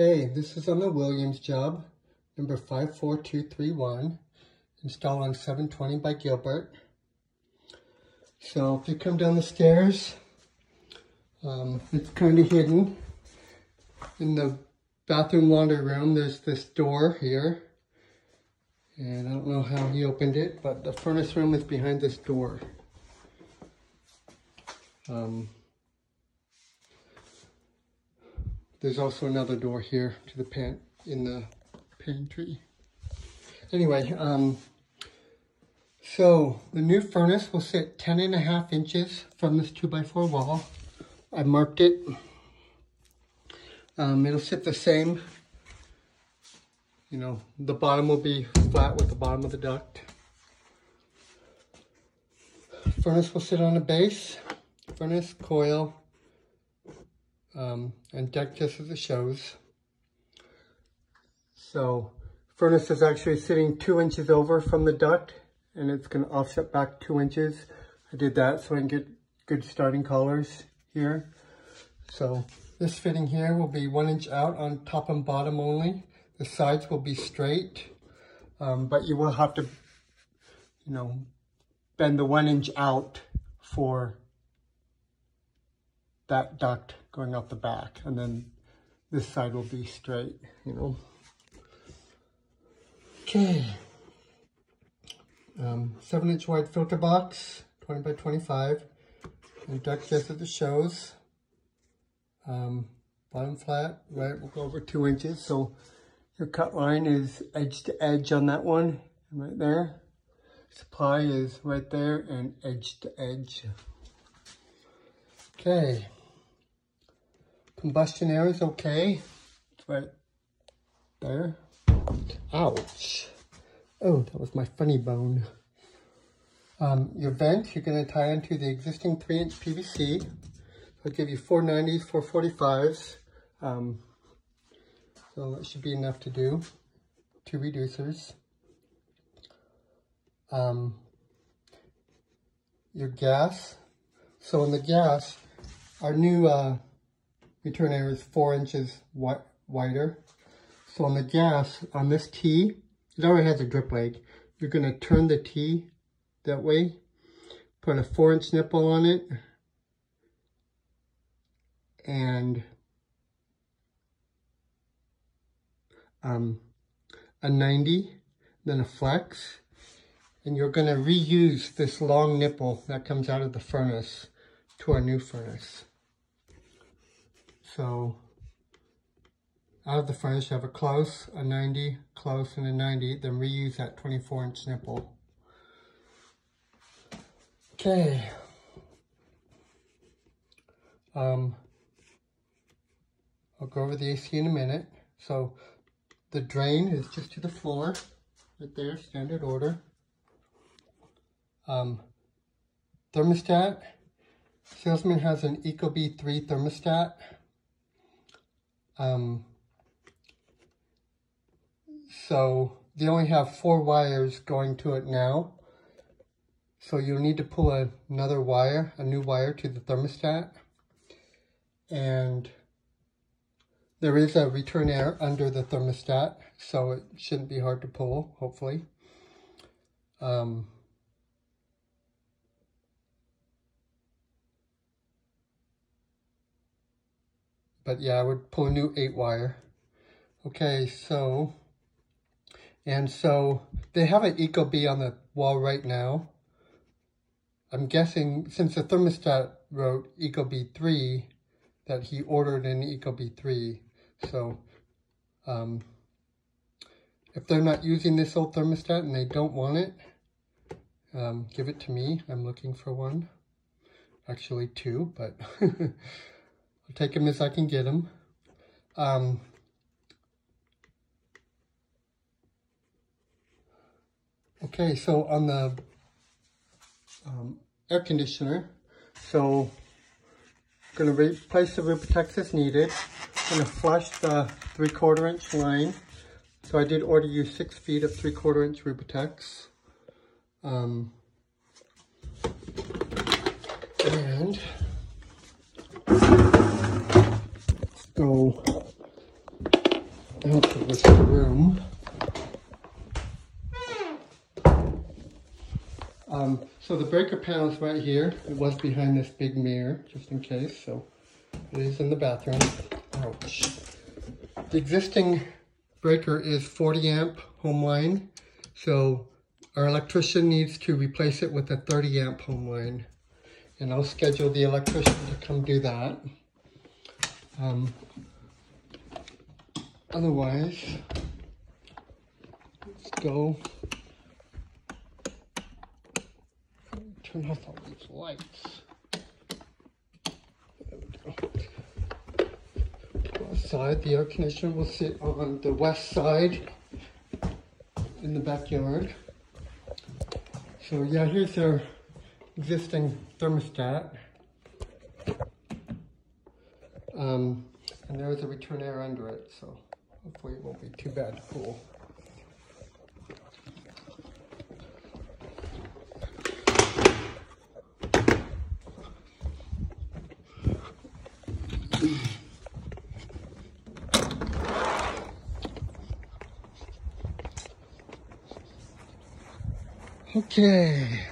Okay, this is on the Williams job, number 54231, installed on 720 by Gilbert. So if you come down the stairs, um, it's kind of hidden. In the bathroom laundry room, there's this door here. And I don't know how he opened it, but the furnace room is behind this door. Um, there's also another door here to the pan in the pantry. Anyway, um, so the new furnace will sit 10 and a half inches from this 2x4 wall. I marked it. Um, it'll sit the same. You know, the bottom will be flat with the bottom of the duct. Furnace will sit on a base. Furnace, coil, um, and deck just as it shows. So furnace is actually sitting two inches over from the duct and it's going to offset back two inches. I did that so I can get good starting collars here. So this fitting here will be one inch out on top and bottom only. The sides will be straight, um, but you will have to, you know, bend the one inch out for that duct going out the back. And then this side will be straight, you know. Okay. Um, 7 inch wide filter box, 20 by 25. And duct just as it shows. Um, bottom flat, right, we'll go over 2 inches. So your cut line is edge to edge on that one, right there. Supply is right there and edge to edge. Okay. Combustion air is okay. It's right there. Ouch. Oh, that was my funny bone. Um, your vent, you're going to tie into the existing 3-inch PVC. I'll give you 490s, 445s. Um, so that should be enough to do. Two reducers. Um, your gas. So in the gas, our new uh, return air is four inches wi wider. So on the gas, on this T, it already has a drip leg. You're going to turn the T that way, put a four inch nipple on it, and um, a 90, then a flex, and you're going to reuse this long nipple that comes out of the furnace to our new furnace. So out of the furnace, you have a close, a 90, close, and a 90. Then reuse that 24 inch nipple. Okay. Um, I'll go over the AC in a minute. So the drain is just to the floor, right there, standard order. Um, thermostat, salesman has an Ecobee 3 thermostat. Um, so they only have four wires going to it now. So you'll need to pull another wire, a new wire to the thermostat. And there is a return air under the thermostat, so it shouldn't be hard to pull, hopefully. Um, But yeah, I would pull a new eight wire. Okay, so, and so they have an Ecobee on the wall right now. I'm guessing since the thermostat wrote Ecobee 3, that he ordered an Ecobee 3. So, um, if they're not using this old thermostat and they don't want it, um, give it to me. I'm looking for one. Actually two, but I'll take them as I can get them. Um, okay, so on the um, air conditioner, so I'm going to replace the Rubatex as needed. I'm going to flush the three quarter inch line. So I did order you six feet of three quarter inch Rubatex. Um, and go into this room. Um, so the breaker panel is right here. It was behind this big mirror, just in case. So it is in the bathroom. Ouch. The existing breaker is 40 amp Homeline. So our electrician needs to replace it with a 30 amp Homeline. And I'll schedule the electrician to come do that. Um, otherwise, let's go turn off all these lights. Side, the air conditioner will sit on the west side in the backyard. So yeah, here's our existing thermostat. Um, and there's a return air under it, so hopefully it won't be too bad to cool. Okay.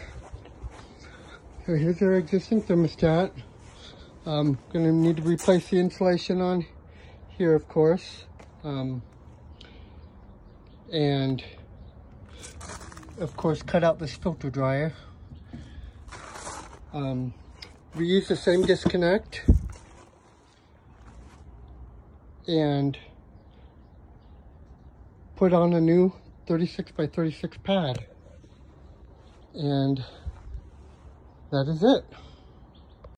So here's our existing thermostat. I'm gonna need to replace the insulation on here, of course. Um, and of course, cut out this filter dryer. Um, we use the same disconnect and put on a new 36 by 36 pad. And that is it.